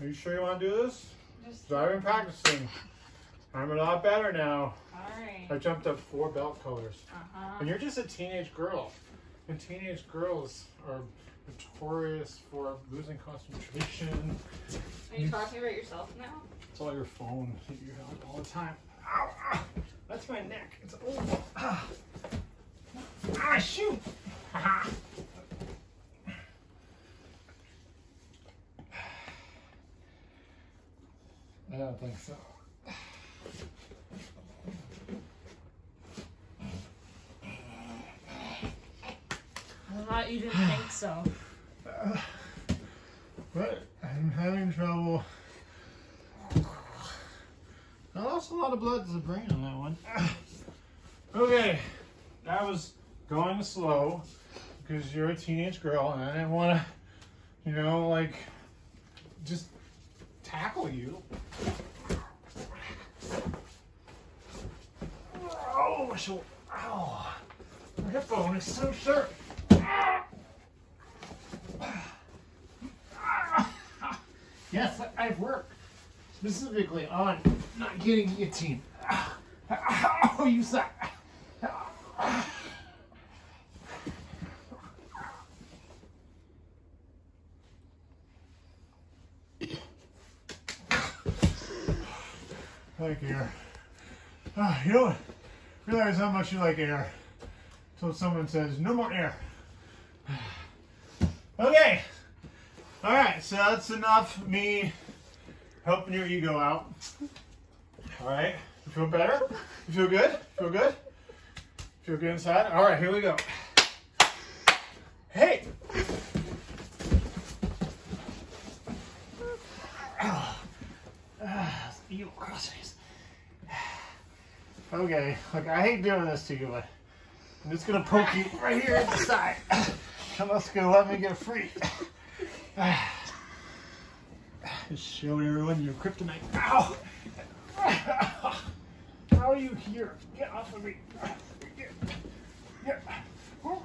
Are you sure you want to do this? Just I've been practicing. I'm a lot better now. alright. I jumped up four belt colors. Uh-huh. And you're just a teenage girl. And teenage girls are notorious for losing concentration. Are you talking about yourself now? It's all your phone that you have all the time. Ow, ah, that's my neck. It's oh, ah, ah shoot. Ah. I don't think so. I thought you didn't think so. But I'm having trouble. I lost a lot of blood to the brain on that one. Okay, that was going slow because you're a teenage girl and I didn't want to, you know, like just tackle you. Oh, my shoulder. Ow. My hip bone is so sharp. Yes, I've worked specifically on not getting guillotine. Oh, you suck. like air. Ah, you don't realize how much you like air until someone says, no more air. Okay. All right, so that's enough me helping your ego out. All right, you feel better? You feel good? Feel good? Feel good inside? All right, here we go. Hey. Evil crossface. Okay, look, I hate doing this to you, but I'm just gonna poke you right here at the side. Unless you're gonna let me get free. Just showing everyone your kryptonite. Ow! How are you here? Get off of me. No,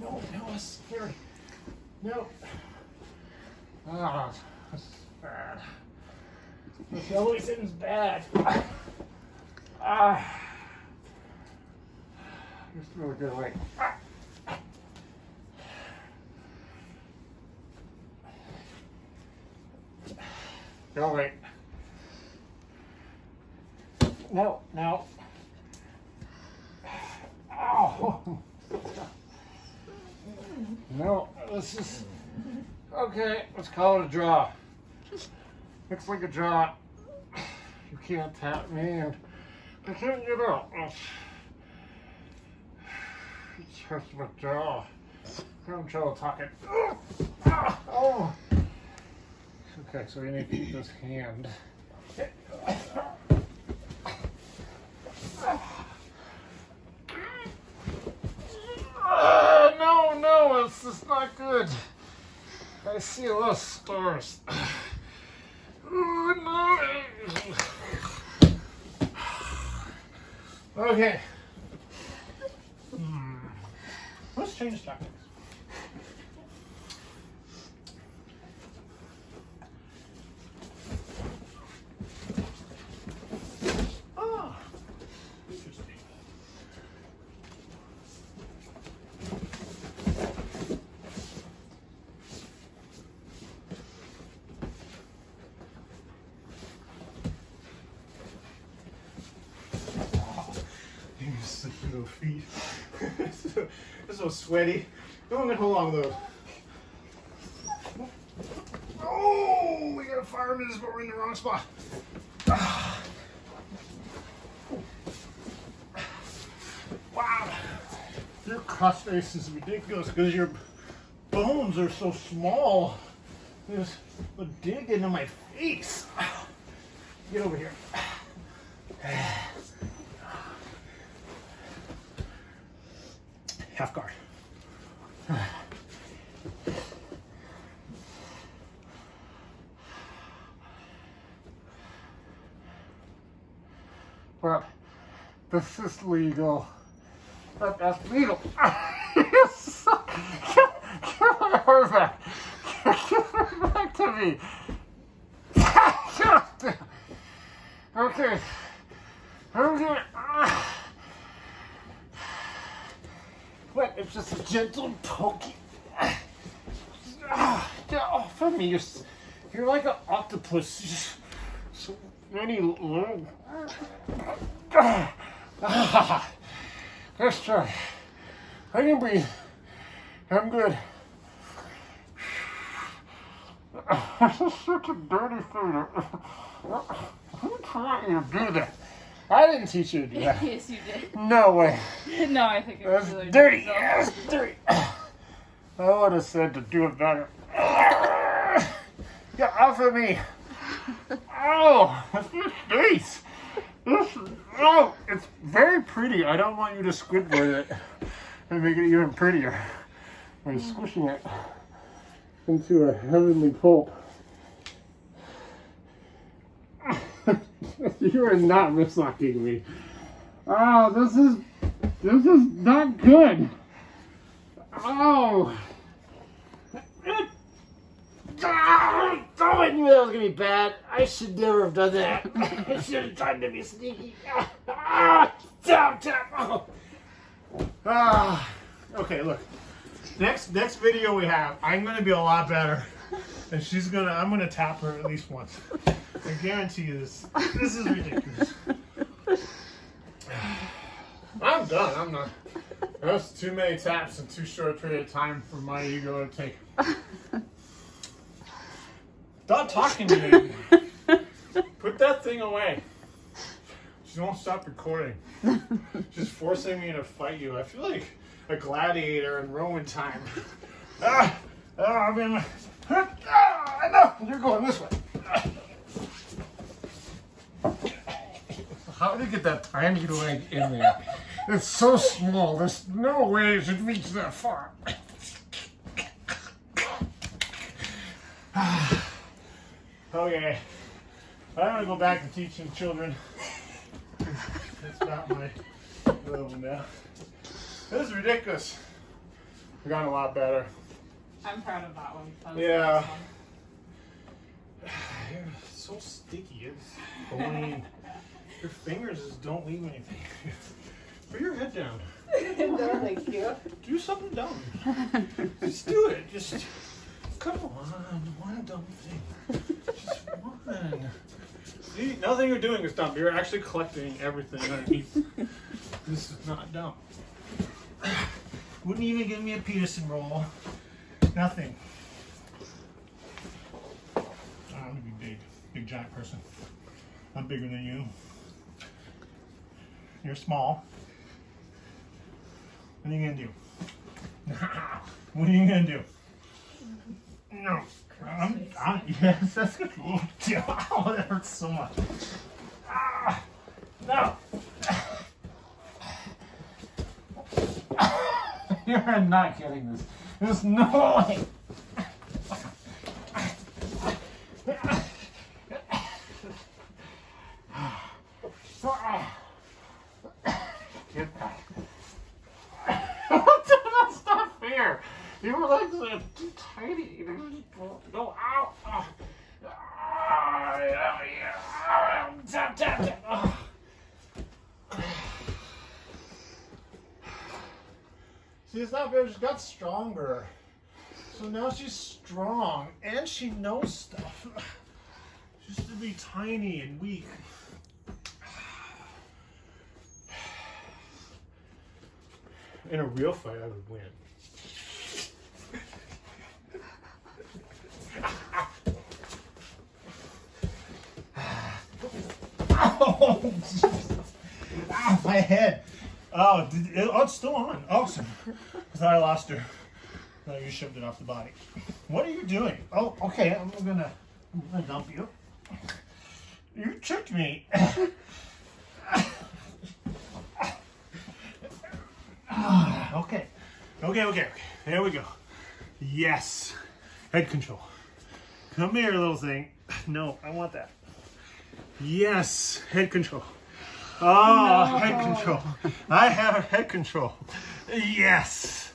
no, no, it's scary. No. Ah, this is bad. This always ends bad. Ah. Just throw it good way. Go wait. No, no. Ow. No, this is okay. Let's call it a draw. Looks like a draw. You can't tap me, and I can't get up. It's just my jaw. I'm trouble talking. Ah, Oh. Okay, so we need to keep this hand. Ah, no, no, it's just not good. I see a lot of stars. Oh, no. Okay. Hmm. Let's change tactics. Ah, interesting. You sick little feet. They're so sweaty. Don't look how long though. Oh, we got a fireman, but we're in the wrong spot. Wow. Your cross face is ridiculous because your bones are so small. There's a dig into my face. Get over here. Half guard. But this is legal. But that's legal. yes. Get, get my arm back. to me. okay. Okay. What? It's just a gentle poking. Get off of me. You're, you're like an octopus. So many long. Let's try. I can breathe. I'm good. This is such a dirty. Who taught you to do that? I didn't teach you to do that. yes, you did. No way. no, I think it was That's really dirty. That's dirty. I would have said to do it better. Get off of me. Oh, what's this face? This, oh, it's very pretty. I don't want you to Squidward it and make it even prettier by squishing it into a heavenly pulp. you are not mislocking me. Oh, this is this is not good. Oh. Ah, Oh, I knew that was gonna be bad. I should never have done that. I should have tried to be sneaky. Ah, ah, tap, tap. Oh. Ah. Okay, look. Next next video we have, I'm gonna be a lot better. And she's gonna I'm gonna tap her at least once. I guarantee you this. This is ridiculous. I'm done. I'm not. That's too many taps in too short a period of time for my ego to take. Stop talking to me. Put that thing away. She won't stop recording. She's forcing me to fight you. I feel like a gladiator in Roman time. Ah, ah, I'm in. Ah, no, you're going this way. How did you get that tiny leg in there? It's so small. There's no way it should reach that far. okay. I'm gonna go back to teaching children. It's not my level now. This is ridiculous. We've gotten a lot better. I'm proud of that one. That Yeah. the best one. So sticky. It's going. Your fingers just don't leave anything. Put your head down. no, thank you. Do something dumb. Just do it. Just come on. One dumb thing. Just one. See, nothing you're doing is dumb. You're actually collecting everything underneath. This is not dumb. Wouldn't even give me a Peterson roll. Nothing. I'm gonna be big, big giant person. I'm bigger than you. You're small. What are you gonna do? what are you gonna do? No. I'm, I'm, yes, that's good. Oh, that hurts so much. Ah, no. You're not getting this. There's no way. Get back. That's not fair. Your legs are too tiny. Go out. Ah, yeah, yeah. Tap, tap, tap. See, it's not fair. She got stronger. So now she's strong and she knows stuff. She used to be tiny and weak. In a real fight, I would win. Oh. My head. Oh, did, it, oh, it's still on. Awesome. I thought I lost her. No, you shoved it off the body. What are you doing? Oh, okay. I'm gonna, I'm gonna dump you. You tricked me. Ah, okay. Okay, okay, okay. There we go. Yes. Head control. Come here, little thing. No, I want that. Yes. Head control. Oh, head control. I have head control. Yes.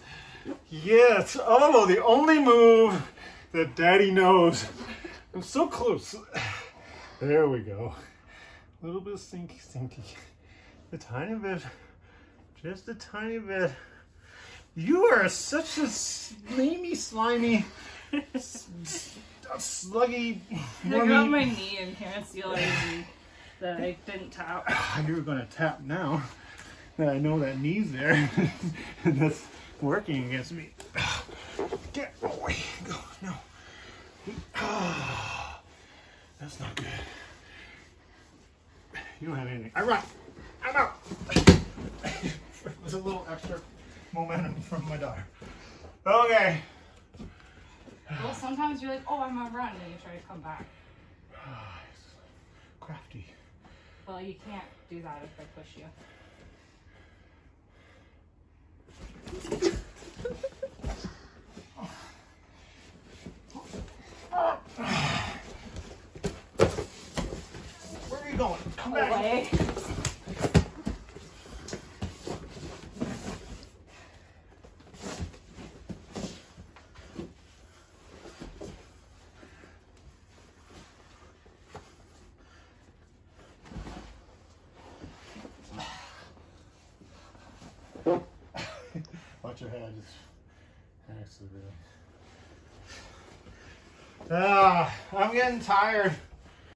Yes. Oh, the only move that daddy knows I'm so close. There we go. A little bit stinky, stinky. A tiny bit. Just a tiny bit. You are such a slimy, slimy, s- sluggy. I got my knee in here. It's the only reason that I didn't tap. I knew we were gonna tap now that I know that knee's there. That's working against me. Get away. Go. No. That's not good. You don't have anything. I'm out. I'm out. There's a little extra momentum from my daughter. Okay. Well, sometimes you're like, oh, I'm gonna run, and you try to come back. Crafty. Well, you can't do that if I push you. Where are you going? Come back. Away. Your head. Next to. Ah, I'm getting tired.